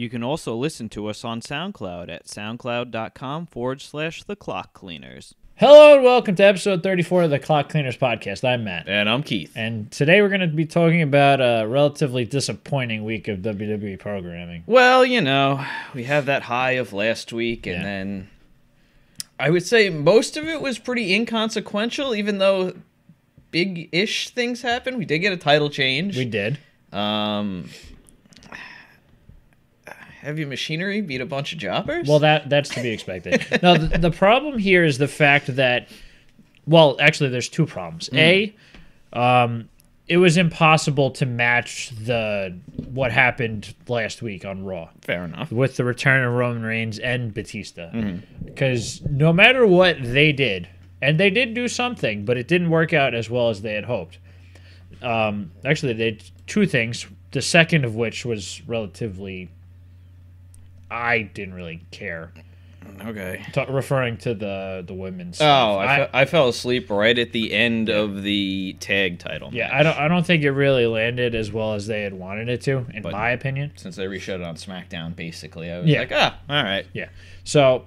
You can also listen to us on SoundCloud at soundcloud.com forward slash the clock cleaners. Hello and welcome to episode 34 of the Clock Cleaners podcast. I'm Matt. And I'm Keith. And today we're going to be talking about a relatively disappointing week of WWE programming. Well, you know, we have that high of last week, and Yeah. then I would say most of it was pretty inconsequential, even though big ish things happened. We did get a title change. We did. Um, heavy machinery beat a bunch of jobbers. Well, that that's to be expected. now, the, the problem here is the fact that, well, actually, there's two problems. A, um, it was impossible to match the what happened last week on Raw fair enough. with the return of Roman Reigns and Batista, because no matter what they did, and they did do something, but it didn't work out as well as they had hoped. Um, actually, they did two things. The second of which was relatively. I didn't really care. Okay. Ta referring to the the women's. Oh, stuff. I, fe- I fell asleep right at the end of the tag title. yeah, match. I don't. I don't think it really landed as well as they had wanted it to, in But- my opinion. Since they reshowed it on SmackDown, basically, I was Yeah. like, ah, all right. Yeah. So,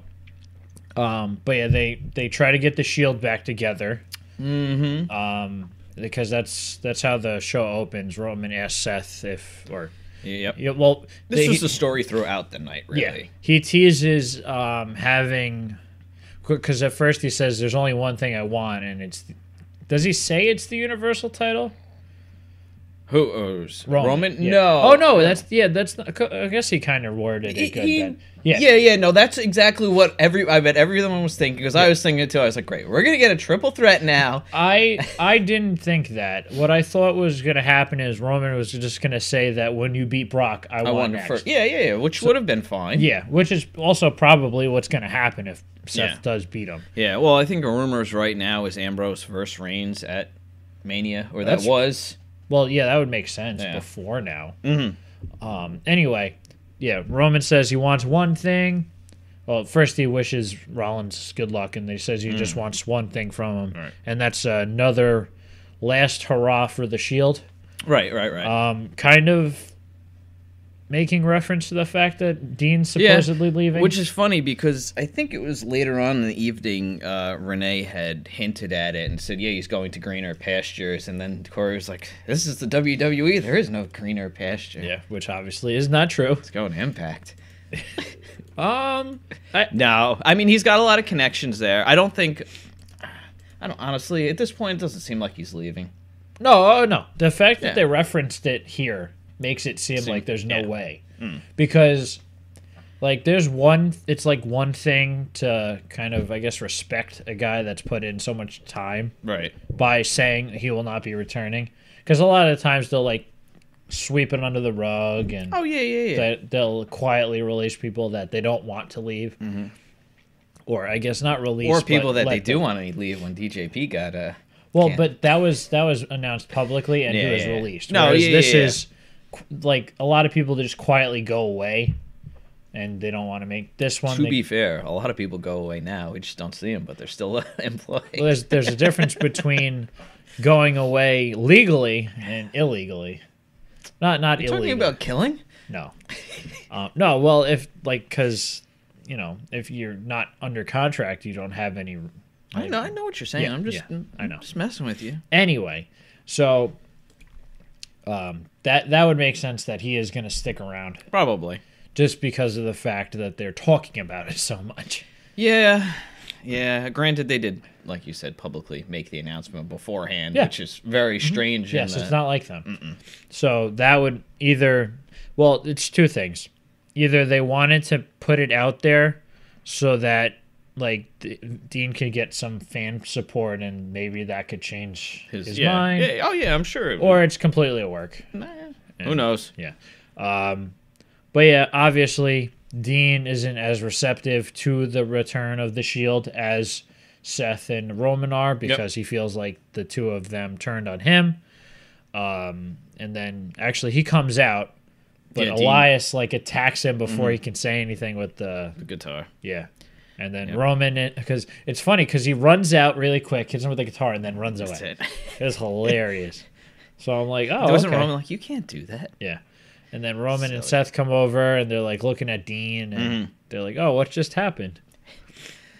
um, but yeah, they they try to get the Shield back together. Mm-hmm. Um, because that's that's how the show opens. Roman asks Seth if or Yep. yeah, well, This they- was the story throughout the night, really. Yeah, he teases um, having because at first he says there's only one thing I want, and it's. Does he say it's the Universal title? Who oh, owes Roman? yeah. No. Oh no, that's yeah. That's not, I guess he kind of worded it good. he- then. Yeah. yeah, yeah, no, that's exactly what every I bet everyone was thinking because I was thinking it too. I was like, great, we're gonna get a triple threat now. I I didn't think that. What I thought was going to happen is Roman was just going to say that when you beat Brock, I, I want won next. first. Yeah, yeah, yeah, which would have been fine. Yeah, which is also probably what's going to happen if Seth Yeah. does beat him. Yeah, well, I think the rumors right now is Ambrose versus Reigns at Mania, or that was. Well, yeah, that would make sense Yeah. before now. Mm-hmm. Um, anyway, yeah, Roman says he wants one thing. Well, first he wishes Rollins good luck, and he says he just wants one thing from him, Mm. Right. and that's another last hurrah for the Shield. Right, right, right. Um, kind of making reference to the fact that Dean's supposedly leaving. Which is funny because I think it was later on in the evening, uh, Renee had hinted at it and said, yeah, he's going to greener pastures. And then Corey was like, this is the WWE. There is no greener pasture. yeah, which obviously is not true. It's going to Impact. Um, I, No, I mean, he's got a lot of connections there. I don't think. I don't honestly, at this point, it doesn't seem like he's leaving. No, oh, no. The fact that Yeah. they referenced it here makes it seem Seem- like there's no yeah. way. Because, like, there's one, it's like one thing to kind of, I guess, respect a guy that's put in so much time Right. by saying he will not be returning. Because a lot of times they'll, like, sweep it under the rug and Oh, yeah, yeah, yeah. they'll quietly release people that they don't want to leave. Or, I guess, not release. or people that they do them- want to leave when DJP got uh Well, Can't. but that was that was announced publicly and Yeah, he was yeah, released. No, yeah, this is like a lot of people just quietly go away, and they don't want to make this one. To they- be fair, a lot of people go away now. We just don't see them, but they're still employed. well, there's there's a difference between going away legally and illegally. Not not You illegally. talking about killing? no, um, no. Well, if like because you know if you're not under contract, you don't have any. I know, I know what you're saying. Yeah, I'm just, yeah, I know. just messing with you. Anyway, so um, that that would make sense that he is going to stick around. Probably. just because of the fact that they're talking about it so much. Yeah, yeah. Granted, they did, like you said, publicly make the announcement beforehand, Yeah. which is very strange. in Yes, it's not like them. So that would either, well, it's two things. Either they wanted to put it out there so that like D- Dean could get some fan support and maybe that could change his, yeah. mind, Yeah, Oh yeah, I'm sure. it or it's completely a work. Nah, who knows? Yeah. Um, but yeah, obviously Dean isn't as receptive to the return of the Shield as Seth and Roman are because he feels like the two of them turned on him. Um, and then actually he comes out, but Yeah, Dean- Elias like attacks him before he can say anything with the The guitar. yeah. And then Roman, because it's funny because he runs out really quick, hits him with the guitar, and then runs away. That's it. It was hilarious. so I'm like, oh, Wasn't okay. Roman like you can't do that? Yeah. And then Roman and Seth come over and they're like looking at Dean and Mhm. they're like, "Oh, what just happened?"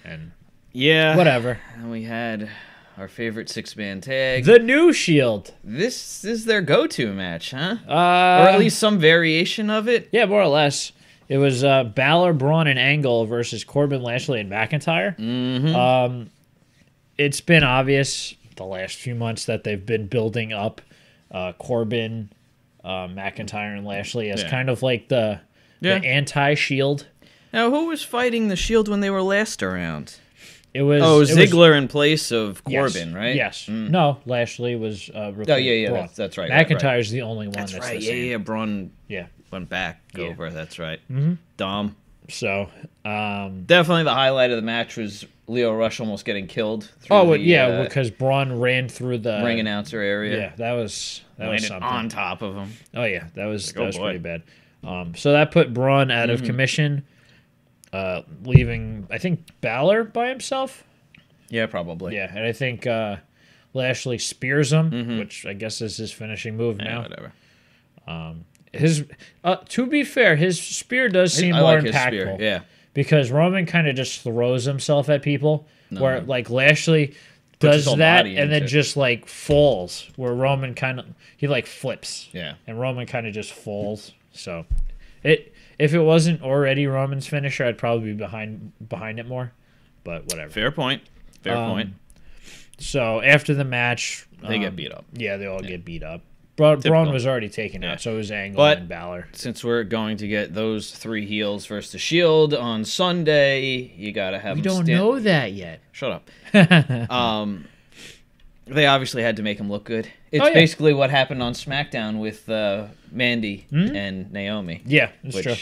And Yeah. whatever. And we had our favorite six man tag. The new Shield, this is their go to match, huh? uh, or at least some variation of it. yeah, more or less. It was uh, Balor, Braun, and Angle versus Corbin, Lashley, and McIntyre. Mm-hmm. Um, it's been obvious the last few months that they've been building up uh, Corbin, uh, McIntyre, and Lashley as Yeah. kind of like the Yeah. the anti Shield. now, who was fighting the Shield when they were last around? It was Oh, it was- Ziggler in place of yes, Corbin, right? Yes. Mm. No, Lashley was. Uh, Oh, yeah, yeah, Braun. that's, that's right. right, right. McIntyre's the only one that's, That's right. the Yeah, same. yeah. Braun Yeah. Went back Yeah. over. That's right. Mhm. Dom. So, um, Definitely the highlight of the match was Lio Rush almost getting killed. Through oh the, yeah, uh, because Braun ran through the ring announcer area. Yeah, that was that was landed something. on top of him. Oh yeah, that was Like, that oh, was boy. pretty bad. Um, so that put Braun out of Mhm. commission, uh, leaving I think Balor by himself. Yeah, probably. Yeah, and I think uh, Lashley spears him, Mhm. which I guess is his finishing move Yeah, now. whatever. His uh, to be fair, his spear does seem I more like his impactful spear. Yeah. because Roman kind of just throws himself at people, No. where like Lashley does that and then it. just like falls, where Roman kind of he like flips. Yeah. and Roman kind of just falls. So, it if it wasn't already Roman's finisher, I'd probably be behind behind it more. But whatever. Fair point. Fair Um, point. So after the match, They um, get beat up. Yeah, they all get beat up. Bra- Braun was already taken Yeah. out, so it was Angle But- and Balor. Since we're going to get those three heels versus the Shield on Sunday, you gotta have. We don't stand- know that yet. Shut up. um, they obviously had to make him look good. It's Oh, yeah. basically what happened on SmackDown with uh, Mandy Mhm. and Naomi, yeah, that's which true.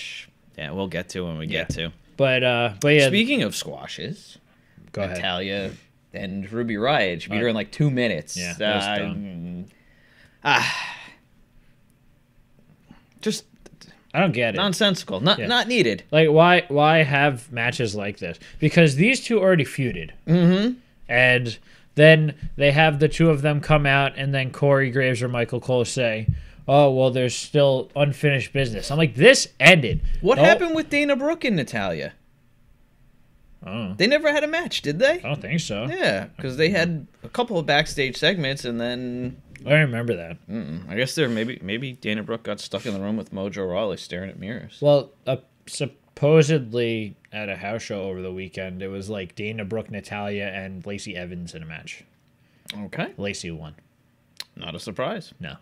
yeah, we'll get to when we get to. But uh, but yeah, Speaking of squashes, go ahead. And Ruby Riott. Beat Uh, her in like two minutes. yeah, that was Uh, dumb. Ah, just I don't get it. nonsensical. Not Yeah. not needed. Like why why have matches like this? Because these two already feuded. Mm-hmm. And then they have the two of them come out, and then Corey Graves or Michael Cole say, "Oh, well, there's still unfinished business." I'm like, this ended. What Oh, happened with Dana Brooke and Natalya? Oh, They never had a match, did they? I don't think so. Yeah, because they had a couple of backstage segments, and then I remember that. mm, I guess there maybe maybe Dana Brooke got stuck in the room with Mojo Rawley staring at mirrors. Well, uh, supposedly at a house show over the weekend, it was like Dana Brooke, Natalya, and Lacey Evans in a match. Okay, Lacey won. not a surprise. No.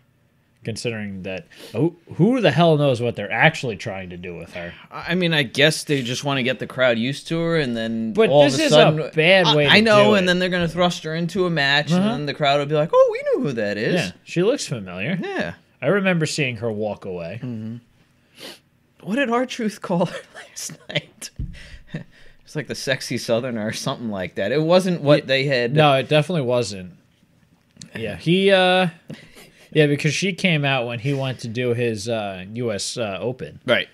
Considering that, who, who the hell knows what they're actually trying to do with her? I mean, I guess they just want to get the crowd used to her, and then But all this of a is sudden, a bad way I, I know, and it. then they're gonna thrust her into a match, Uh-huh. and then the crowd will be like, "Oh, we know who that is." Yeah, she looks familiar. Yeah. I remember seeing her walk away. What did R-Truth call her last night? it's like the sexy southerner or something like that. It wasn't what they had. No, it definitely wasn't. Yeah, he. uh Yeah, because she came out when he went to do his uh U.S. Uh, Open. Right.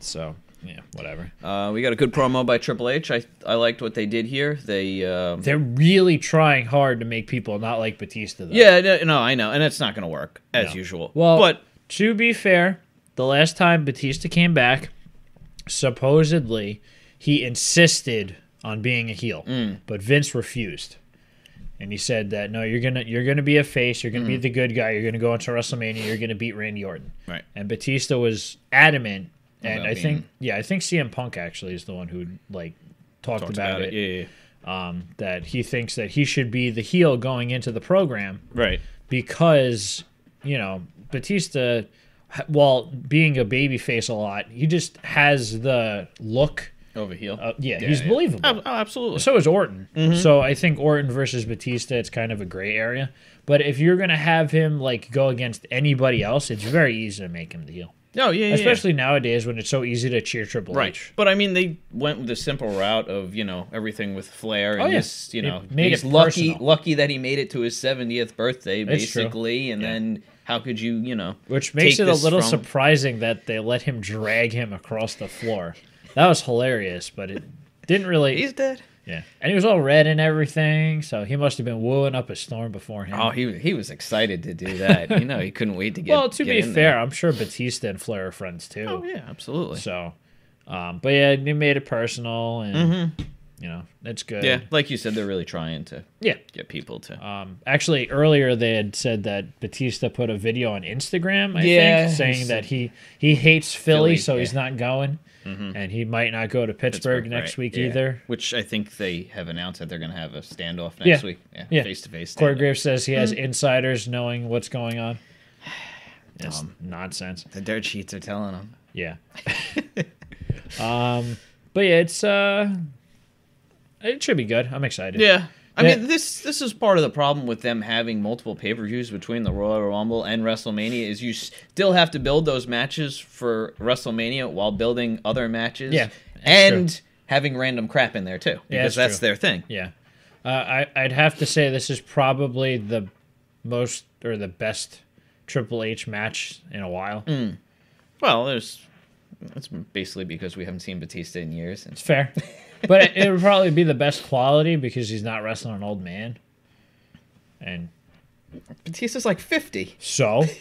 So yeah, whatever. Uh, we got a good promo by Triple H. I I liked what they did here. They um, They're really trying hard to make people not like Batista. Though. yeah no, no I know, and it's not gonna work as No. usual. Well, but to be fair, the last time Batista came back, supposedly he insisted on being a heel, Mm. but Vince refused. And he said that no, you're gonna you're gonna be a face, you're gonna be the good guy, you're gonna go into WrestleMania, you're gonna beat Randy Orton. Mm. Right. And Batista was adamant, and About I think being- yeah, I think CM Punk actually is the one who like talked, talked about, it. Yeah, yeah, yeah. Um, that he thinks that he should be the heel going into the program Right. because you know Batista, while being a babyface a lot, he just has the look. Over heel. Uh, yeah, Yeah, he's yeah. believable. Oh, oh, absolutely. So is Orton. So I think Orton versus Batista, it's kind of a gray area. But if you're gonna have him like go against anybody else, it's very easy to make him the heel. No, yeah, yeah, Especially nowadays when it's so easy to cheer Triple Right. H. But I mean, they went with the simple route of you know everything with Flair, and Oh, yeah. this, you know, made he's lucky, personal. lucky that he made it to his seventieth birthday, basically, and Yeah. then how could you, you know, Which makes it a little from- surprising that they let him drag him across the floor. That was hilarious, but it didn't really He's dead. Yeah, and he was all red and everything, so he must have been wooing up a storm beforehand. Oh, he he was excited to do that. you know, he couldn't wait to get. well, to get be in fair, there. I'm sure Batista and Flair are friends too. Oh yeah, absolutely. So, um, but yeah, he made it personal, and you know, it's good. Mm-hmm. yeah, like you said, they're really trying to yeah. get people to. Um, actually, earlier they had said that Batista put a video on Instagram, I Yeah, think, saying that he he hates Philly, Philly, so he's not going, and he might not go to Pittsburgh, next right, week yeah. either. Which I think they have announced that they're going to have a standoff next Yeah. week. Yeah, Yeah. face to face. Corey Graves says he has insiders knowing what's going on. It's Dumb. nonsense. The dirt sheets are telling him. Yeah. um, but yeah, it's uh, it should be good. I'm excited. Yeah. I Yeah. mean, this this is part of the problem with them having multiple pay per views between the Royal Rumble and WrestleMania is you still have to build those matches for WrestleMania while building other matches. Yeah, that's and having random crap in there too, Yeah, because that's that's true. their thing. Yeah. Uh, I I'd have to say this is probably the most or the best Triple H match in a while. Mm. Well, there's that's basically because we haven't seen Batista in years. And It's fair, but it, would probably be the best quality because he's not wrestling an old man, and Batista's like fifty. so he's,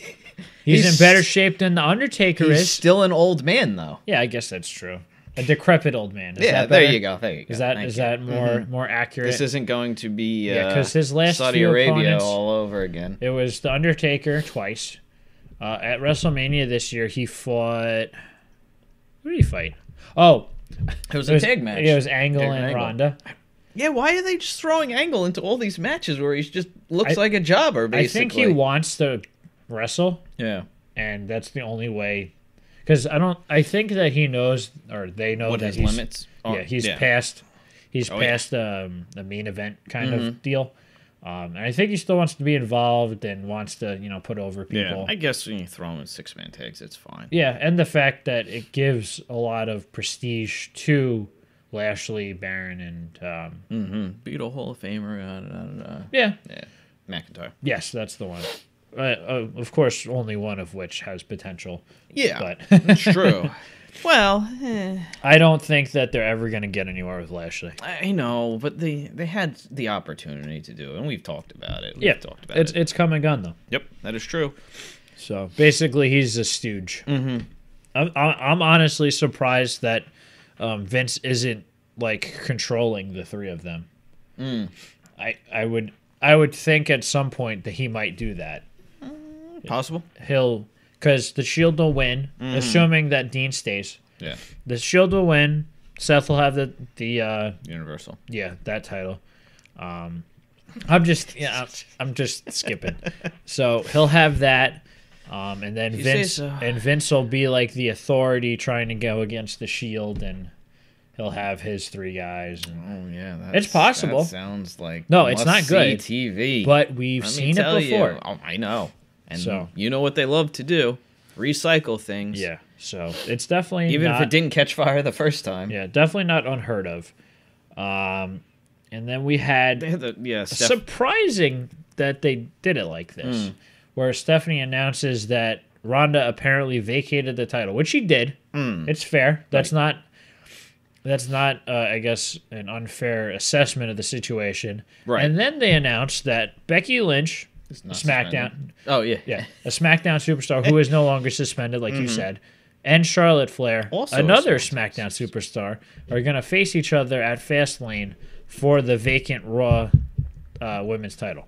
He's- in better shape than the Undertaker He's is. still an old man though. Yeah, I guess that's true. A decrepit old man. Is yeah, that there you go. There you go. Is that Thank is you. that more Mhm. more accurate? This isn't going to be Yeah, uh, 'cause his last Saudi Arabia all over again. It was The Undertaker twice. Uh, at WrestleMania this year, he fought. Who did he fight? Oh, It was it a was, tag match. Yeah, it was Angle Tag and Angle. Ronda. Yeah, why are they just throwing Angle into all these matches where he just looks I- like a jobber? I think he wants to wrestle, Yeah, and that's the only way. Because I don't. I think that he knows, or they know what that his he's, limits? are. Yeah, he's past. He's Oh, yeah. past um, the main event kind Mhm. of deal. Um, and I think he still wants to be involved and wants to, you know, put over people. Yeah. I guess when you throw him in six man tags, it's fine. Yeah, and the fact that it gives a lot of prestige to Lashley, Baron, and um, Mm-hmm. Beat a Hall of Famer. Uh, da, da, da. yeah, Yeah, McIntyre. yes, that's the one. Uh, uh, of course, only one of which has potential, Yeah, but that's true. well, eh, I don't think that they're ever going to get anywhere with Lashley. I know, but they they had the opportunity to do it, and we've talked about it. We've yeah, talked about it's it. it's come and gone though. Yep, that is true. So basically, he's a stooge. Mm-hmm. I'm I'm I'm honestly surprised that um, Vince isn't like controlling the three of them. Mm. I I would I would think at some point that he might do that. Possible. He'll because the Shield will win, assuming that Dean stays. Yeah, The Shield will win. Seth will have the the uh, Universal. yeah that title. Um, I'm just yeah I'm, I'm just skipping. So he'll have that. Um, and then You Vince so. and Vince will be like the authority trying to go against the Shield, and he'll have his three guys. And, Oh yeah, that's, It's possible. That sounds like No, it's not good. TV. but we've Let seen it before. You, oh, I know, and So- you know what they love to do: recycle things. Yeah, so it's definitely even not, if it didn't catch fire the first time. Yeah, definitely not unheard of. Um, and then we had They had the yeah. Steph, surprising that they did it like this, where Stephanie announces that Ronda apparently vacated the title, which she did. Mm. It's fair. That's not. That's not, uh, I guess, an unfair assessment of the situation. Right. And then they announced that Becky Lynch, SmackDown, suspended. Oh yeah, yeah, a SmackDown superstar who is no longer suspended, like you said, and Charlotte Flair, Mm-hmm. Also another SmackDown superstar, are going to face each other at Fastlane for the vacant Raw uh, Women's title.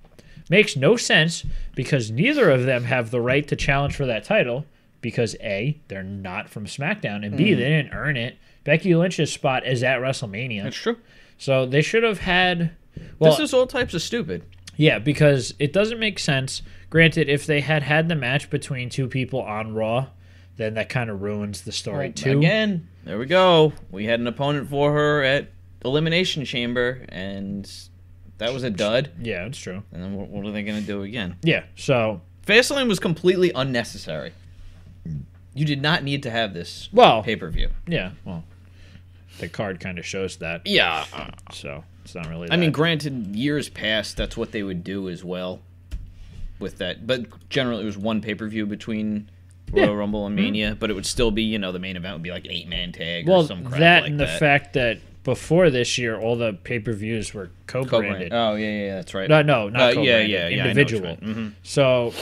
Makes no sense because neither of them have the right to challenge for that title because A, they're not from SmackDown, and Mm-hmm. B, they didn't earn it. Becky Lynch's spot is at WrestleMania. That's true. So they should have had. Well, this is all types of stupid. Yeah, because it doesn't make sense. Granted, if they had had the match between two people on Raw, then that kind of ruins the story too. Again, there we go. We had an opponent for her at Elimination Chamber, and that was a dud. Yeah, it's true. And then what, what are they going to do again? Yeah, so Fastlane was completely unnecessary. You did not need to have this well, pay per view. yeah, well, the card kind of shows that. Yeah, So it's not really. I mean, granted, years past, that's what they would do as well with that. But generally, it was one pay per view between Royal Yeah. Mm-hmm. Rumble and Mania, but it would still be, you know, the main event would be like eight man tag well, or some crap that like and the that. fact that before this year, all the pay per views were co-branded. Oh yeah, yeah, that's right. No, no, not Uh, co-branded. yeah, yeah, yeah. I know what you Individual. meant. Mhm. So,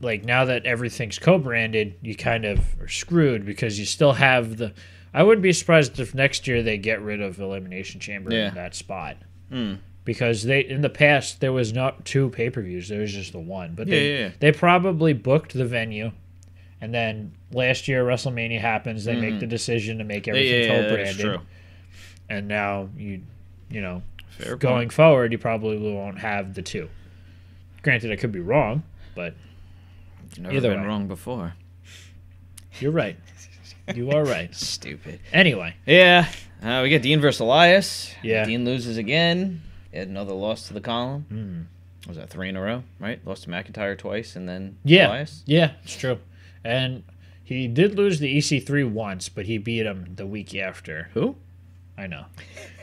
like now that everything's co-branded, you kind of are screwed because you still have the. I wouldn't be surprised if next year they get rid of Elimination Chamber Yeah. in that spot. Hmm. Because they in the past there was not two pay per views, there was just the one. But they Yeah, yeah, yeah. they probably booked the venue, and then last year WrestleMania happens, they make the decision to make. Everything yeah, yeah, co-branded, and now you, you know, Fair going forward, you probably won't have the two. Granted, I could be wrong, but point. Never either been way. wrong before. you're right. you are right. Stupid. Anyway, Yeah. Uh, we get Dean versus Elias. Yeah. Dean loses again. He had another loss to the column. Hmm. Was that three in a row? Right. Lost to McIntyre twice, and then yeah, Elias. yeah, it's true. And he did lose the EC3 once, but he beat him the week after. Who? I know.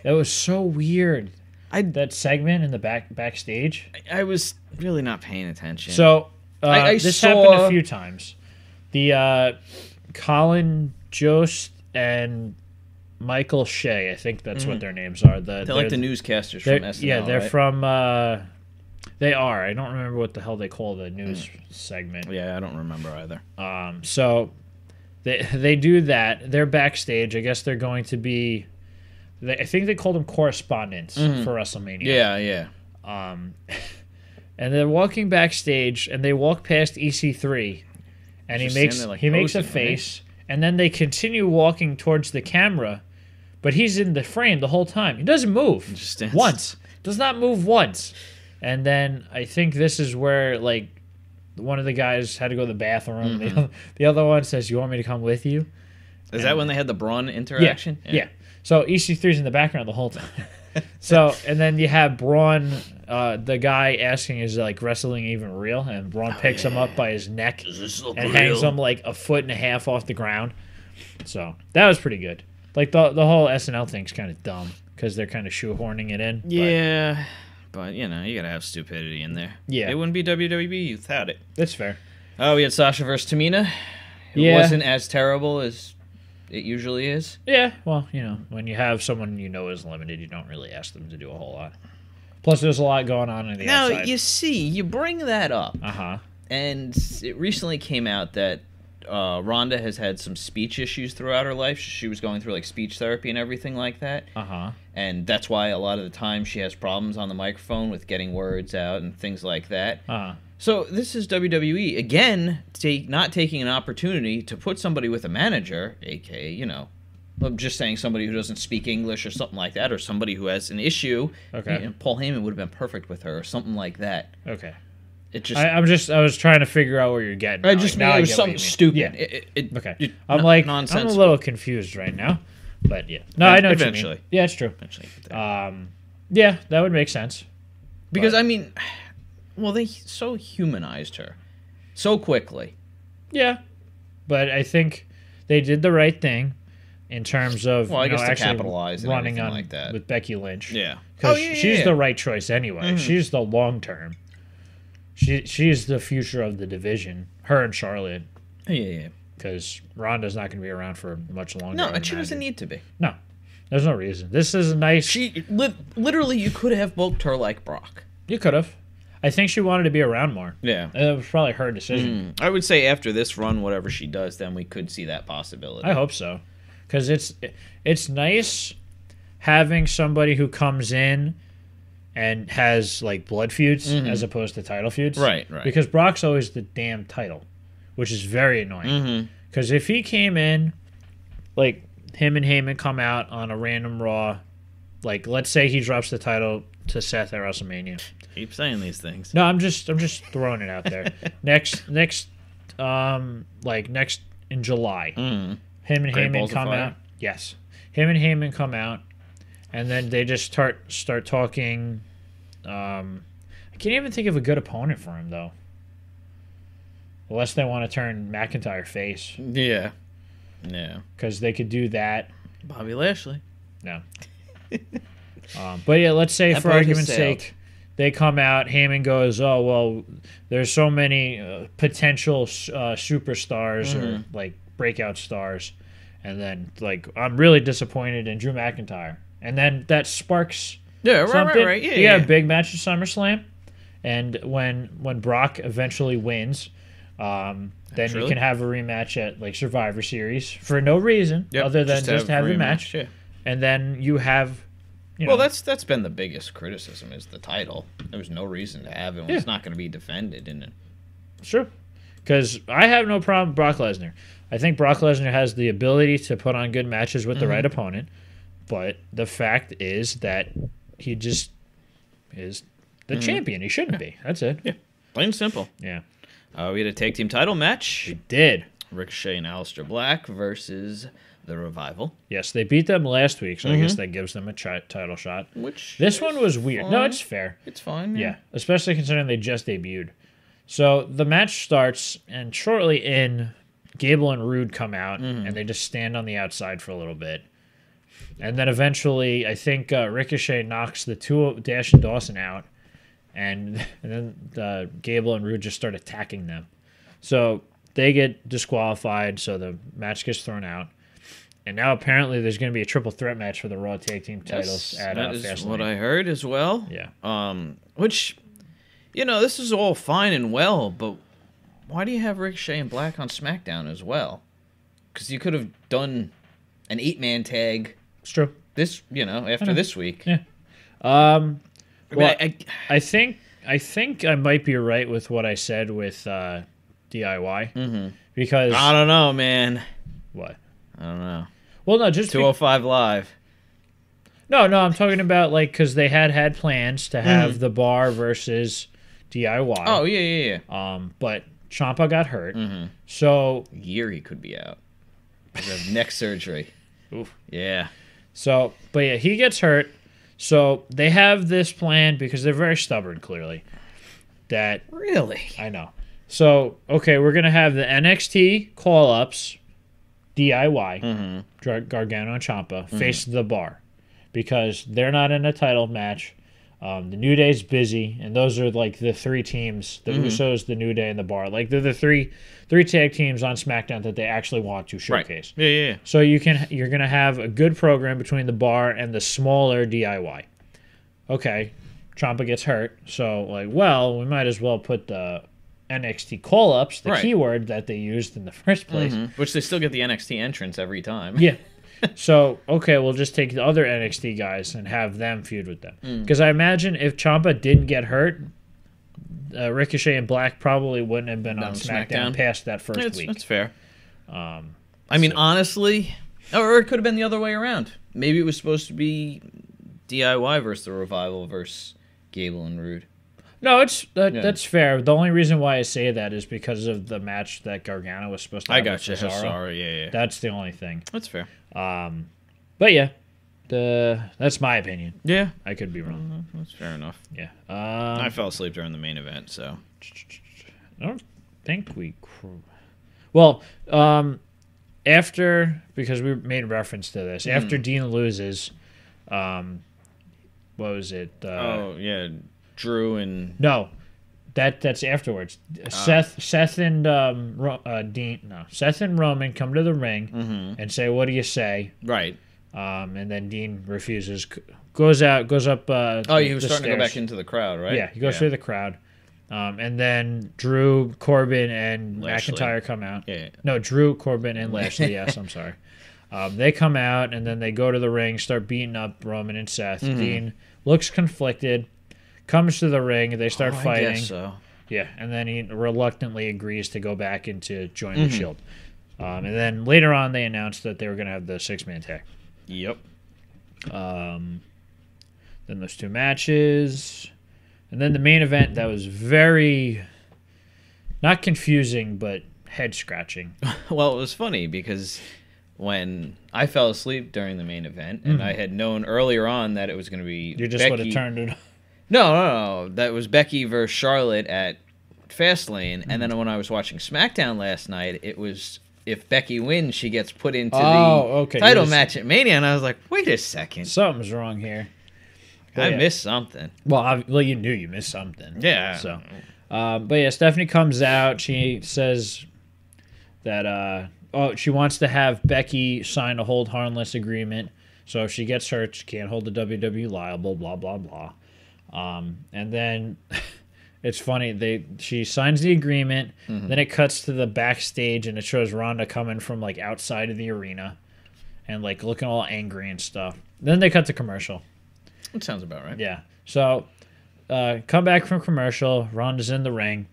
That was so weird. I- that segment in the back backstage. I was really not paying attention. So uh, I- I this saw- happened a few times. The uh, Colin Jost and Michael Che, I think that's what their names are. The, Mm-hmm. they're like the newscasters from SNL. yeah, they're right? from. Uh, they are. I don't remember what the hell they call the news segment. Yeah, I don't remember either. Um, so they they do that. They're backstage. I guess they're going to be. They, I think they called them correspondents for WrestleMania. Yeah, yeah. Um, and they're walking backstage, and they walk past EC3, and he makes there, like, he makes a posing, right? face, and then they continue walking towards the camera, but he's in the frame the whole time. He doesn't move just once. Does not move once. And then I think this is where like one of the guys had to go to the bathroom. Mm-hmm. The, the other one says, "You want me to come with you?" Is that when they had the Braun interaction? Yeah. So EC3's in the background the whole time. so and then you have Braun, uh, the guy asking, "Is like wrestling even real?" And Braun picks him up by his neck Does this look and hangs him like a foot and a half off the ground. So that was pretty good. Like the the whole SNL thing's kind of dumb because they're kind of shoehorning it in. but Yeah. But, you know, you gotta have stupidity in there. Yeah. It wouldn't be WWE without it. that's fair. Oh, we had Sasha versus Tamina. It Yeah. wasn't as terrible as it usually is. Yeah, well, you know, when you have someone you know is limited, you don't really ask them to do a whole lot. Plus, there's a lot going on in the Now, outside. you see, you bring that up, Uh huh. and it recently came out that uh, Ronda has had some speech issues throughout her life. She was going through like speech therapy and everything like that. Uh huh. And that's why a lot of the time she has problems on the microphone with getting words out and things like that. Uh huh. So this is WWE again, take not taking an opportunity to put somebody with a manager, aka you know, I'm just saying somebody who doesn't speak English or something like that, or somebody who has an issue. Okay. Know, Paul Heyman would have been perfect with her, or something like that. Okay. It just, I, I, I'm just, I was trying to figure out where you're getting. at. just Like, mean I it was something stupid. Yeah. It, it, Okay. it- I'm like, nonsense. I'm a little confused right now, but yeah. No, I know eventually. Yeah, it's true. Eventually. Um, yeah, that would make sense. because but- I mean, well, they so humanized her so quickly. Yeah, but I think they did the right thing in terms of Well, I you know, guess actually capitalize running on like that. with Becky Lynch. Yeah. because Oh, yeah, she's yeah. Mm-hmm. the right choice anyway. She's the long term. She she's the future of the division. Her and Charlotte, Yeah, yeah. because Ronda's not going to be around for much longer. No, and she doesn't need to be. No, there's no reason. This is a nice. She li- literally, you could have booked her like Brock. you could have. I think she wanted to be around more. Yeah. It was probably her decision. I would say after this run, whatever she does, then we could see that possibility. I hope so, because it's it's nice having somebody who comes in and has like blood feuds as opposed to title feuds. Mm-hmm. Right, right. Because Brock's always the damn title, which is very annoying. Mm-hmm. Because if he came in, like him and Heyman come out on a random Raw, like let's say he drops the title to Seth at WrestleMania. Keep saying these things. No, I'm just I'm just throwing it out there. next next um like next in July. Mm. Him and Great Heyman come out. Yes. Him and Heyman come out and then they just start start talking um I can't even think of a good opponent for him though. Unless they want to turn McIntyre face Yeah. Yeah. cuz they could do that. Bobby Lashley. No. um, but yeah, let's say That for argument's sake, they come out. Heyman goes, "Oh well, there's so many uh, potential uh, superstars or Mm-hmm. like breakout stars," and then like I'm really disappointed in Drew McIntyre. and then that sparks Yeah, right, something. right, right. Yeah, you yeah. got a big match at SummerSlam, and when when Brock eventually wins, um, then you can have a rematch at like Survivor Series for no reason Yep, other than just, to have, the a match, Yeah. and then you have. You know, Well, that's that's been the biggest criticism is the title. There was no reason to have it when it's not going to be defended. And Sure. Because I have no problem with Brock Lesnar. I think Brock Lesnar has the ability to put on good matches with the Mm-hmm. right opponent, but the fact is that he just is the champion. He shouldn't be. That's it. Mm-hmm. Yeah. plain and simple. Yeah. Uh, we had a tag team title match: He did. Ricochet and Aleister Black versus the Revival. Yes, they beat them last week, so I Mm-hmm. guess that gives them a title shot. Which This one was weird. No, it's fair. It's fine. Yeah, especially considering they just debuted. So the match starts, and shortly in, Gable and Rude come out, Mm-hmm. and they just stand on the outside for a little bit. And then eventually, I think uh, Ricochet knocks the two of Dash and Dawson out, and, and then uh, Gable and Rude just start attacking them. So they get disqualified, so the match gets thrown out. And now apparently there's going to be a triple threat match for the Raw Tag Team titles Yes, at that uh, is Fastlane. what I heard as well. yeah. Um, which, you know, this is all fine and well, but why do you have Ricochet and Black on SmackDown as well? Because you could have done an eight-man tag It's true. this, you know, after know. this week. Yeah. Um, I mean, Well, I, I, I think I think I might be right with what I said with uh, DIY mm-hmm. because I don't know, man. what? I don't know. Well, no, just be- 205 live. no, no. I'm talking about like because they had had plans to have the bar versus DIY. Oh yeah, yeah, yeah. um, but Ciampa got hurt, Mm-hmm. so Year he could be out. Because of neck surgery. Oof. Yeah. so but yeah, he gets hurt. So they have this plan because they're very stubborn. Clearly, that Really? I know. So, okay, we're going to have the NXT call ups, DIY, Mm-hmm. Gargano and Ciampa, face the bar because they're not in a title match. Um, the New Day's busy, and those are like the three teams: the Usos, the New Day, and the Bar. Like they're the three three tag teams on SmackDown that they actually want to showcase. Yeah, yeah, yeah. So you can you're gonna have a good program between the bar and the smaller DIY. Okay, Ciampa gets hurt, so like, well, we might as well put the NXT call ups, the Right. keyword that they used in the first place. Mhm. Which they still get the NXT entrance every time. Yeah. So okay, we'll just take the other NXT guys and have them feud with them. Mm. Because I imagine if Ciampa didn't get hurt, uh, Ricochet and Black probably wouldn't have been on On SmackDown, SmackDown. past that first That's, week. that's fair. Um, I mean, honestly, or it could have been the other way around. Maybe it was supposed to be DIY versus the Revival versus Gable and Rude. No, it's that, Yeah. that's fair. The only reason why I say that is because of the match that Gargano was supposed to. I got with you. Sorry, yeah, yeah. That's the only thing. That's fair. Um, but yeah, the that's my opinion. Yeah, I could be wrong. that's fair enough. Yeah. I Um, fell asleep during the main event, so I don't think we. Well, um, after because we made reference to this after Hmm. Dean loses, um, what was it? Uh, oh yeah, Drew and No, that that's afterwards. Ah. Seth, Seth and um, Ro- uh, Dean, no, Seth and Roman come to the ring mm-hmm. and say, "What do you say?" right. Um, and then Dean refuses, c- goes out, goes up. Uh, Oh, he was the starting to go stairs. back into the crowd, right? Yeah, he goes through the crowd, um, and then Drew, Corbin, and Lashley. McIntyre come out. Yeah, yeah. No, Drew, Corbin, and Lashley. yes, I'm sorry. Um, they come out and then they go to the ring, start beating up Roman and Seth. Mm-hmm. Dean looks conflicted, comes to the ring, they start Oh, I fighting. so. Yeah, and then he reluctantly agrees to go back and into join Mm-hmm. the Shield. Um, and then later on, they announced that they were going to have the six man tag. Yep. Um, then those two matches, and then the main event that was very not confusing but head scratching. Well, it was funny because when I fell asleep during the main event, and I had known earlier on that it was going to be You just would have Becky- turned it. No, no, no. That was Becky versus Charlotte at Fastlane, and Mm-hmm. then when I was watching SmackDown last night, it was if Becky wins, she gets put into Oh, the okay. title You're just- match at Mania, and I was like, wait a second, Something's wrong here. I yeah. missed something. Well, I, well, you knew you missed something. Yeah. So, um, but yeah, Stephanie comes out. She says that uh, oh, she wants to have Becky sign a hold harmless agreement. So if she gets hurt, she can't hold the WWE liable. Blah blah blah. Um, and then it's funny they she signs the agreement. Then it cuts to the backstage and it shows Ronda coming from like outside of the arena, and like looking all angry and stuff. Then they cut to commercial. That sounds about right. Yeah. So, uh, come back from commercial. Ronda's in the ring.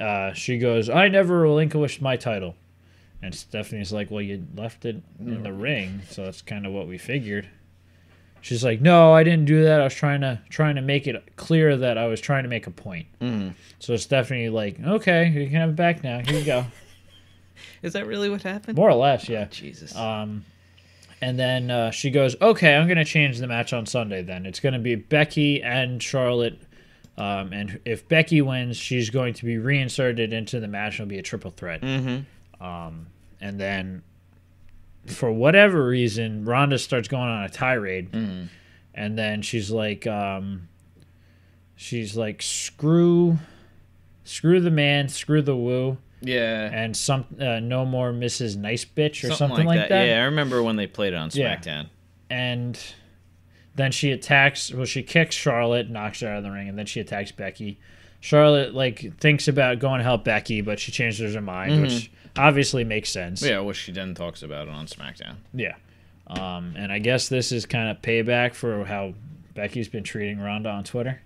Uh, she goes, "I never relinquished my title," and Stephanie's like, "Well, you left it in the ring, so that's kind of what we figured." She's like, "No, I didn't do that. I was trying to trying to make it clear that I was trying to make a point." Mhm. So Stephanie like, "Okay, you can have it back now. Here you go." Is that really what happened? More or less, yeah. Jesus. Um, and then uh, she goes, "Okay, I'm going to change the match on Sunday. Then it's going to be Becky and Charlotte. Um, and if Becky wins, she's going to be reinserted into the match. It'll be a triple threat. mm-hmm. Um, and then, for whatever reason, Ronda starts going on a tirade, Mhm. and then she's like, um, she's like, screw, screw the man, screw the woo." Yeah. And some uh, no more Mrs. Nice Bitch or something, like, that. that. Yeah, I remember when they played it on Yeah. SmackDown. and then she attacks well she kicks charlotte knocks her out of the ring and then she attacks becky charlotte like thinks about going to help becky but she changes her mind which obviously makes sense Yeah, which she then talks about it on SmackDown. yeah um, and i guess this is kind of payback for how becky's been treating ronda on twitter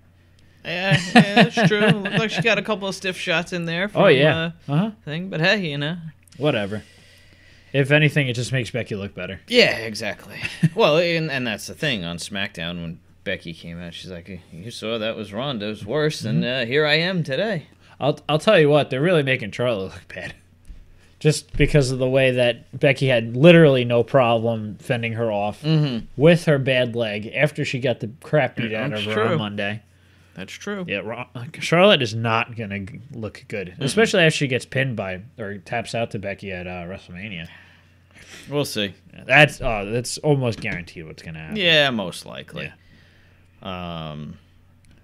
Yeah, yeah that's true. Looked like she got a couple of stiff shots in there. From, oh yeah uh-huh Uh, thing, but hey, you know. whatever if anything it just makes becky look better Yeah, exactly. well, and, and that's the thing on SmackDown when Becky came out, she's like, "You saw that was Ronda's worse, and uh, here I am today." I'll I'll tell you what, they're really making Charlotte look bad. Just because of the way that Becky had literally no problem fending her off Mm-hmm. with her bad leg after she got the crap beat out of her on. Monday. That's true. Yeah, Charlotte is not gonna look good, especially after she gets pinned by or taps out to Becky at uh, WrestleMania. We'll see. That's oh, that's almost guaranteed what's gonna happen. Yeah, most likely. Um,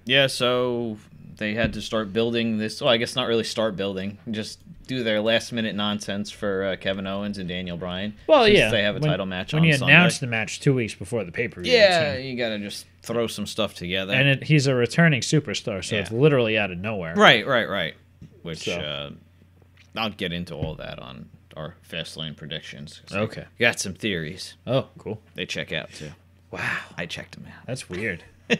yeah. So they had to start building this. Well, I guess not really start building. Just do their last minute nonsense for uh, Kevin Owens and Daniel Bryan. Well, yeah, They have a when- title match when on you Sunday. announce the match two weeks before the pay per view. yeah, you gotta just throw some stuff together. and it, he's a returning superstar, so Yeah. it's literally out of nowhere. Right, right, right. Which So- uh, I'll get into all that on our Fastlane predictions. 'cause I Okay. got some theories. Oh, cool. They check out too. Wow, I checked them out. that's weird.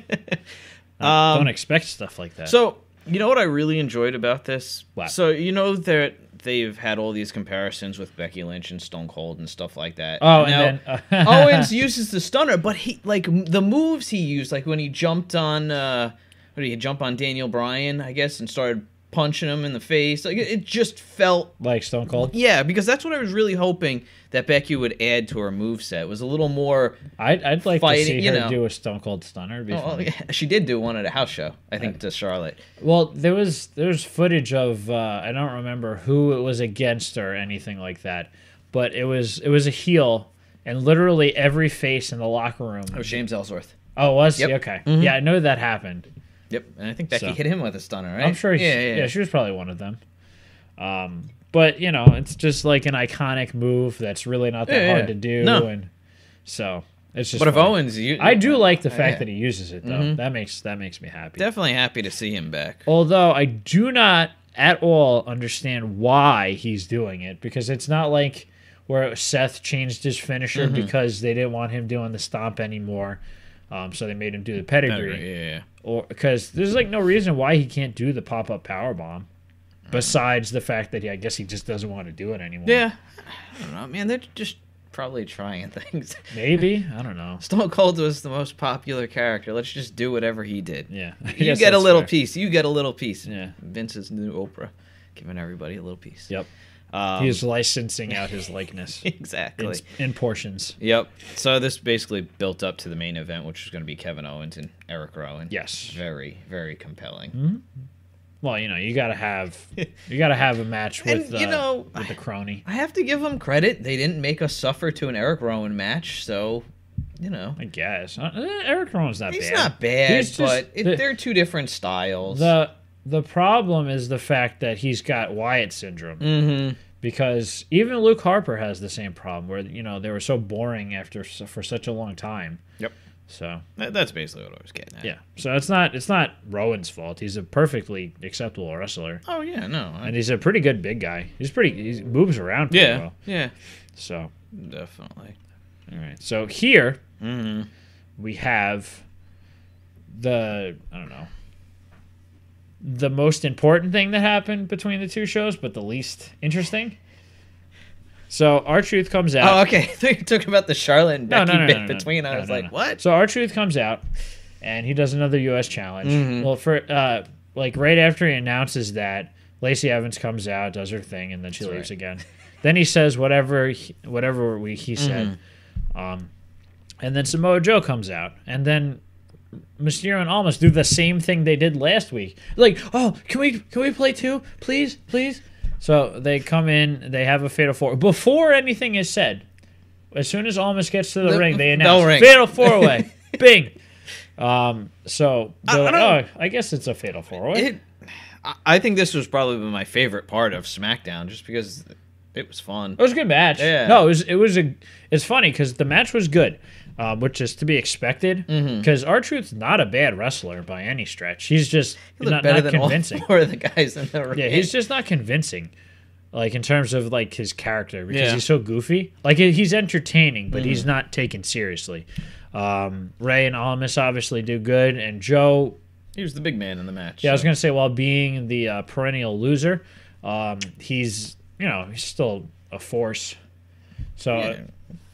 Um, Don't expect stuff like that. So you know what I really enjoyed about this? What? So you know that they've had all these comparisons with Becky Lynch and Stone Cold and stuff like that. oh, Now, and then uh, Owens uses the stunner, but he like the moves he used, like when he jumped on, uh, what did he jump on Daniel Bryan, I guess, and started punching him in the face. Like it, just felt like Stone Cold. Yeah, because that's what I was really hoping that Becky would add to her move set was a little more. I'd, I'd like Fighting, to see you her know. do a Stone Cold Stunner. Oh, she did do one at a house show, I think, to Charlotte. Well, there was there's footage of uh, I don't remember who it was against or anything like that, but it was it was a heel, and literally every face in the locker room. Oh, James Ellsworth. Oh, was Yep. he? Okay, Mhm. yeah, I know that happened. Yep, and I think Becky So- hit him with a stunner, right? I'm sure. Yeah, she, yeah, yeah. she was probably one of them. Um, but you know, it's just like an iconic move that's really not that Yeah, hard yeah. to do, No. and so it's just. But if. Owens, you, I do like the Oh, fact that he uses it though. Mhm. That makes that makes me happy. definitely happy to see him back. Although I do not at all understand why he's doing it because it's not like where Seth changed his finisher Mm-hmm. because they didn't want him doing the stomp anymore. Um, so they made him do the pedigree, Yeah, yeah. Or because there's like no reason why he can't do the pop up power bomb, besides the fact that he, I guess he just doesn't want to do it anymore. Yeah, I don't know, man. They're just probably trying things. maybe I don't know. Stone Cold was the most popular character. Let's just do whatever he did. Yeah, I You guess get a that's little fair. piece. You get a little piece. Yeah. Vince's new Oprah, giving everybody a little piece. Yep, Um, he's licensing out his likeness exactly. in portions. Yep. So this basically built up to the main event, which is going to be Kevin Owens and Eric Rowan. Yes. Very, very compelling. Hmm? Well, you know, you gotta have you gotta have a match with And, you uh, know, with the crony. I have to give them credit. They didn't make us suffer to an Eric Rowan match, so you know I guess uh, Eric Rowan's not he's bad. not bad, He's just- but it, the- they're two different styles. the the problem is the fact that he's got Wyatt syndrome mm-hmm. because even Luke Harper has the same problem where you know they were so boring after for such a long time. Yep. So That's basically what I was getting at. yeah, so it's not it's not Rowan's fault. He's a perfectly acceptable wrestler, Oh yeah, no. I- and he's a pretty good big guy. He's pretty he moves around pretty yeah, well. yeah, So definitely. all right, so here hmm we have the I don't know the most important thing that happened between the two shows, but the least interesting. So R-Truth comes out. Oh, okay. I thought you talking about the Charlotte and Becky no, no, bit no, no, between. I was like, what? So R-Truth comes out, and he does another U.S. challenge. Mhm. Well, for uh, like right after he announces that, Lacey Evans comes out, does her thing, and then she That's leaves right. again. Then he says whatever he, whatever we, he said, Mm-hmm. um, and then Samoa Joe comes out, and then Mysterio and Almas do the same thing they did last week. Like, oh, can we can we play two, please, please? So they come in, they have a fatal four before anything is said. As soon as Almas gets to the, The ring, they announce ring. fatal four way. Bing. Um, so I- they're I oh, I guess it's a fatal four way. I- I think this was probably my favorite part of SmackDown, just because it was fun. It was a good match. Yeah. No, it was it was a. It's funny because the match was good, um, which is to be expected. Mm-hmm. Because R-Truth's not a bad wrestler by any stretch. He's just He not, not than convincing. all of the guys in the ring. Yeah, he's just not convincing. Like in terms of like his character because Yeah. Mm-hmm. he's so goofy. Like he's entertaining, but he's not taken seriously. Um, Rey and Almas obviously do good, and Joe he was the big man in the match. Yeah, I was gonna say while being the uh, perennial loser, um, he's you know he's still a force. So, Yeah.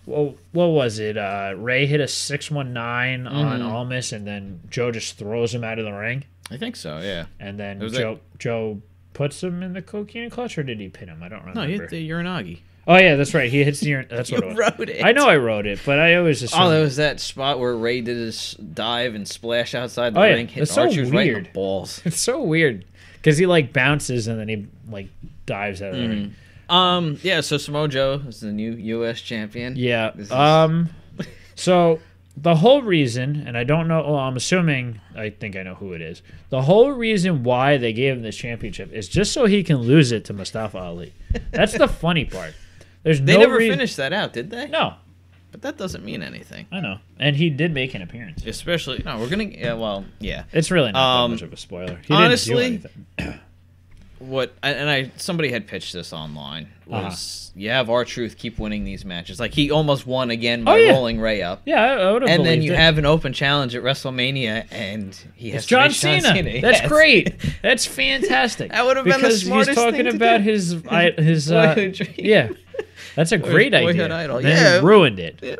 Well, what was it? Uh, Rey hit a six one nine on Mm-hmm. Almas, and then Joe just throws him out of the ring, I think so. Yeah. and then It was Joe Joe puts him in the Coquina Clutch, or did he pin him? I don't remember. No, he hit the Uranage. oh yeah, that's right. He hits the. urn- That's what You it was. wrote it. I know I wrote it, but I always assume. Oh, there was that spot where Rey did his dive and splash outside the Oh, yeah. ring, hit It's so Archer's right in weird. the balls. it's so weird because he like bounces and then he like dives out of the Mm-hmm. ring. Um, yeah. So Samoa Joe is the new U.S. champion. Yeah. Is- Um. So the whole reason, and I don't know. Well, I'm assuming. I think I know who it is. The whole reason why they gave him this championship is just so he can lose it to Mustafa Ali. That's the funny part. There's They no never reason- finished that out, did they? No, But that doesn't mean anything. I know. And he did make an appearance. Especially no, we're gonna. Yeah, well, yeah. It's really not Um, that much of a spoiler. He honestly, didn't do anything. What and I somebody had pitched this online Uh-huh. was you have R-Truth keep winning these matches. Like he almost won again by Oh, yeah. rolling Rey up. Yeah, I, I would have. And then you it. have an open challenge at WrestleMania, and he has to John face Cena. That's Yes. great. That's fantastic. That would have been the smartest he's talking thing to about do. his his uh, yeah. That's a great idea. idol. Then Yeah. he ruined it. Yeah.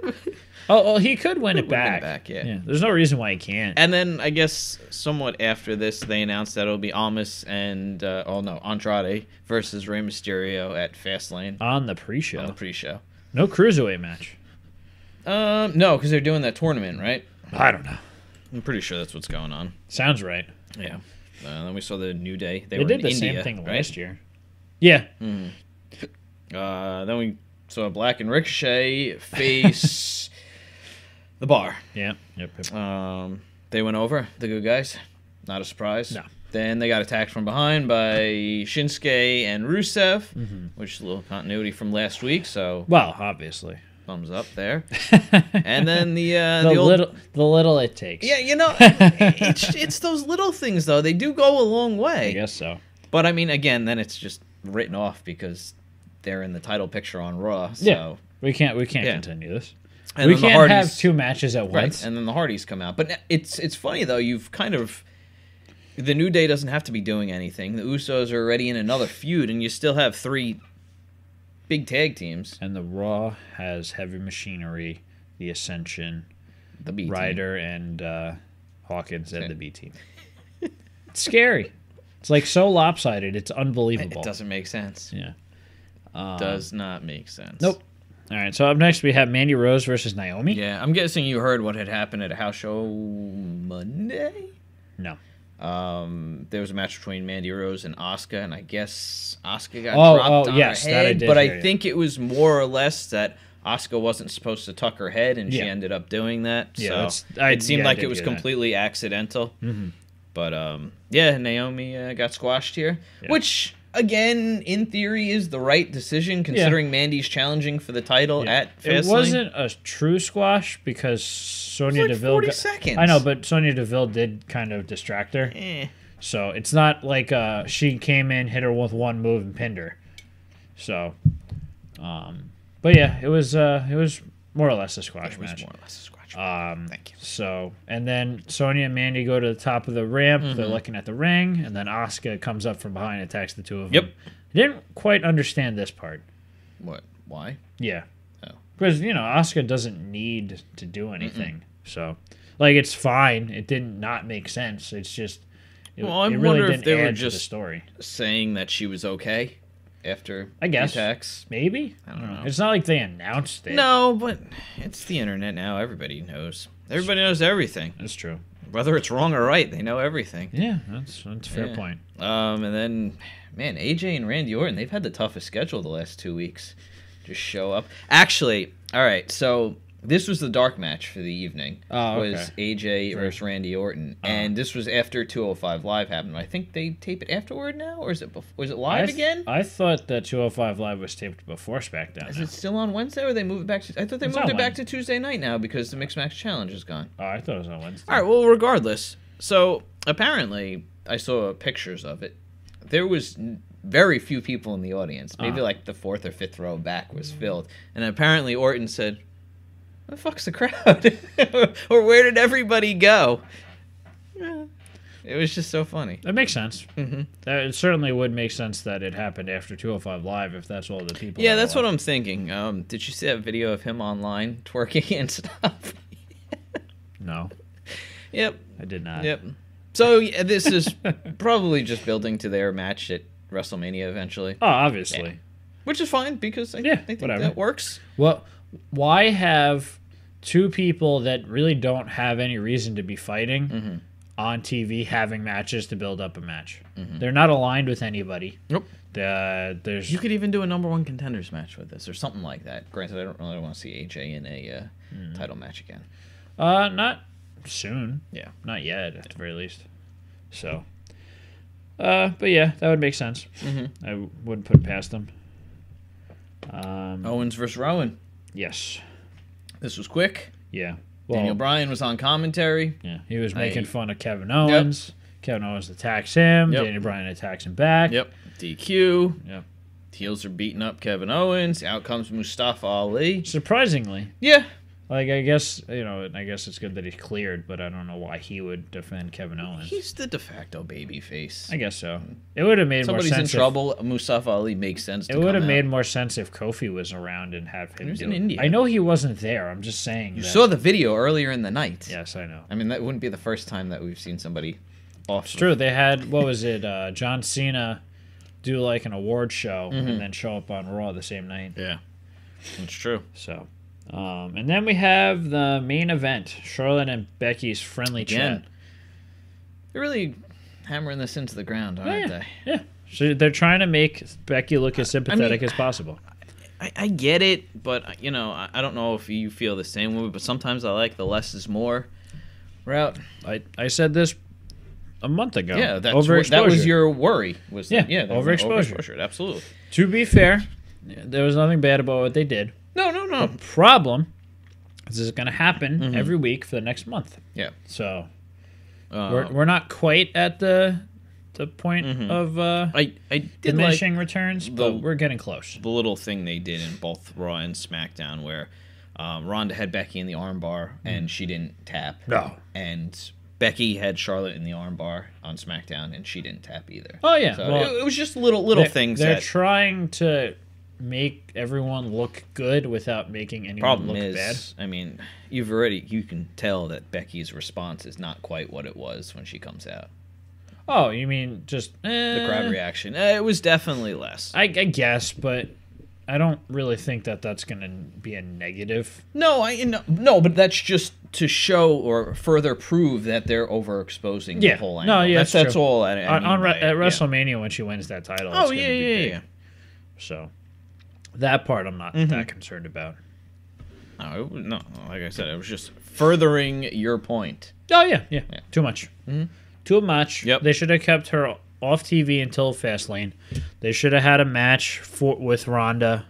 Oh, well, he could win Could it win it back. back, yeah. There's no reason why he can't. And then I guess somewhat after this, they announced that it'll be Almas and uh, oh no Andrade versus Rey Mysterio at Fastlane on the pre-show. on the pre-show, no cruiserweight match. Um, no, because they're doing that tournament, right? I don't know. I'm pretty sure that's what's going on. Sounds right. Yeah. Uh, then we saw the New Day. They, They, were did the India, same thing right? last year. Yeah, Uh, then we saw Black and Ricochet face the bar. yeah, yep. yep. Um, they went over the good guys. Not a surprise. No. Then they got attacked from behind by Shinsuke and Rusev, Mm-hmm. which is a little continuity from last week. So Well, obviously, thumbs up there. and then the uh, the, the, old little the little it takes. yeah, you know, it's it's those little things though. They do go a long way. I guess so. But I mean, again, then it's just written off because they're in the title picture on Raw. So. Yeah. We can't we can't Yeah. continue this. And we can't have two matches at Right, once. and then the Hardys come out. But it's it's funny though. You've kind of the New Day doesn't have to be doing anything. The Usos are already in another feud, and you still have three big tag teams. And the Raw has Heavy Machinery, The Ascension, The B. Ryder, and uh, Hawkins and the B team. it's scary. It's like so lopsided. It's unbelievable. It doesn't make sense. Yeah. Um, Does not make sense. Nope. All right. So up next we have Mandy Rose versus Naomi. Yeah, I'm guessing you heard what had happened at a house show Monday. No. Um, there was a match between Mandy Rose and Asuka, and I guess Asuka got Oh, dropped oh, on yes, her that I head. did but I hear, yeah. think it was more or less that Asuka wasn't supposed to tuck her head, and she ended up doing that. Yeah, so I- it seemed yeah, like it was hear that. completely accidental. Mhm. But um, yeah, Naomi uh, got squashed here, Yeah. which again, in theory, is the right decision considering Mandy's challenging for the title Yeah. at it wasn't a true squash because Sonya like Deville. 40 got- seconds. I know, but Sonya Deville did kind of distract her. Eh. So it's not like uh, she came in, hit her with one move, and pinned her. So, um, but yeah, it was uh, it was more or less a squash It was match. more or less a squash. Um, Thank you. So, and then Sonya and Mandy go to the top of the ramp. They're Mm-hmm. looking at the ring, and then Asuka comes up from behind and attacks the two of them. Yep. them. Didn't quite understand this part. What? Why? Yeah. Oh. Because, you know, Asuka doesn't need to do anything. So, like, it's fine. It didn't not make sense. It's just, it, Well, I it really wonder if they were to the just- story. Saying that she was okay after I guess. attacks. Maybe? I don't know. It's not like they announced it. No, but it's the internet now. Everybody knows. Everybody knows everything. That's true. Whether it's wrong or right, they know everything. Yeah, that's, that's a fair Yeah. point. Um, and then, man, AJ and Randy Orton, they've had the toughest schedule the last two weeks. Just show up. Actually, all right, so this was the dark match for the evening. Oh, Was okay. Uh-huh. AJ versus Randy Orton, and this was after 205 Live happened. I think they tape it afterward now, or is it before, was it I live th- again? I thought that 205 Live was taped before SmackDown. Is now. it still on Wednesday, or they move it back to? I thought they It's moved it back to Tuesday night now because the Mixed Match Challenge is gone. Oh, I thought it was on Wednesday. All right. Well, regardless. So apparently, I saw pictures of it. There was n- very few people in the audience. Maybe Uh-huh. like the fourth or fifth row back was filled. And apparently, Orton said, "Where the fuck's the crowd? or where did everybody go?" It was just so funny. That makes sense. Mhm. That it certainly would make sense that it happened after 205 Live if that's all the people. Yeah, that's what I'm thinking. Um, did you see that video of him online twerking and stuff? No, yep. I did not. Yep. So yeah, this is probably just building to their match at WrestleMania eventually. Oh, obviously. Which is fine because I, Yeah, I think whatever. that works. Well, why have two people that really don't have any reason to be fighting Mm-hmm. on TV having matches to build up a match? They're not aligned with anybody. Nope. Uh, there's You could even do a number one contenders match with this or something like that. Granted, I don't really want to see AJ in a uh, Mm-hmm. title match again. uh not soon. Yeah. Not yet, at the very least. So, uh, but yeah, that would make sense. Mhm. I w- wouldn't put it past them. Um, Owens versus Rowan. Yes, This was quick. yeah. Well, Daniel Bryan was on commentary. yeah, he was making I- fun of Kevin Owens. Kevin Owens attacks him. Yep. Daniel Bryan attacks him back. Yep. DQ. Yep. Heels are beating up Kevin Owens. Out comes Mustafa Ali. Surprisingly, Yeah. Like I guess you know, I guess it's good that he's cleared, but I don't know why he would defend Kevin Owens. He's the de facto baby face. I guess so. It would have made Somebody's more in sense. if- trouble. Mustafa Ali makes sense. It would have out. made more sense if Kofi was around and have him He was in it. India. I know he wasn't there. I'm just saying. You that- saw the video earlier in the night. Yes, I know. I mean, that wouldn't be the first time that we've seen somebody off. It's true. They had what was it? Uh, John Cena do like an award show Mm-hmm. and then show up on Raw the same night. Yeah, it's true. So, um, and then we have the main event: Charlotte and Becky's friendly Again, chat. They're really hammering this into the ground, aren't yeah. they? Yeah. So they're trying to make Becky look as sympathetic as possible. I, I get it, but you know, I, I don't know if you feel the same way. But sometimes I like the less is more route. I, I said this a month ago. Yeah, that's overexposure. that was your worry. Was Yeah, that, yeah, the overexposure. Absolutely. To be fair, there was nothing bad about what they did. No, no, no. Problem this is going to happen Mm-hmm. every week for the next month. Yeah. So Uh, we're, we're not quite at the the point Mm-hmm. of uh, I I did like diminishing returns, but the- we're getting close. the little thing they did in both Raw and SmackDown where um, Ronda had Becky in the armbar and she didn't tap. No. And Becky had Charlotte in the armbar on SmackDown and she didn't tap either. Oh yeah, So well, it, it was just little little they're, things they're that trying to make everyone look good without making anyone problem look is bad. I mean, you've already you can tell that Becky's response is not quite what it was when she comes out. Oh, you mean just The eh, crowd reaction. eh, it was definitely less. I, I guess, but I don't really think that that's going to be a negative. No, I no, no, but that's just to show or further prove that they're overexposing Yeah. the whole No, yeah, that's that's that's all. I, I on, mean on Re- by it, at yeah. WrestleMania when she wins that title. Oh it's yeah, be yeah, yeah. So that part I'm not Mm-hmm. that concerned about. No, it no, like I said, it was just furthering your point. Oh yeah, yeah, Yeah. too much, too much. Yep. They should have kept her off TV until Fastlane. They should have had a match for with Ronda.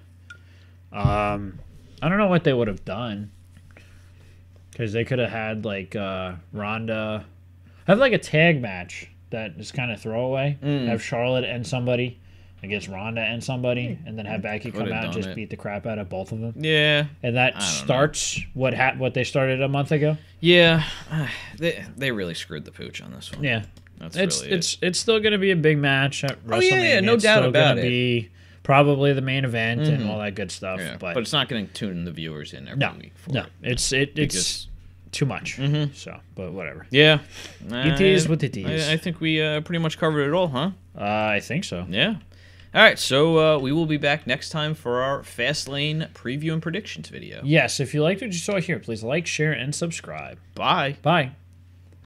Um, I don't know what they would have done because they could have had like uh, Ronda have like a tag match that is kind of throwaway. Mm. Have Charlotte and somebody against Ronda and somebody, and then have Becky come out and just it. beat the crap out of both of them. Yeah, And that I don't know. starts what ha- what they started a month ago. yeah. They they really screwed the pooch on this one. Yeah, That's it's really it. it's it's still going to be a big match at Oh, yeah, yeah, no It's doubt still about gonna it. Mm-hmm. Be probably the main event and all that good stuff. Yeah, but, but, it's not going to tune the viewers in every no, week. For no, it. it's it it's Because- too much. Mhm. So, but whatever. Yeah, It is what it is. I, I think we uh, pretty much covered it all, huh? Uh, I think so. Yeah. All right, so uh, we will be back next time for our Fastlane preview and predictions video. Yes, if you liked what you saw here, please like, share, and subscribe. Bye. Bye.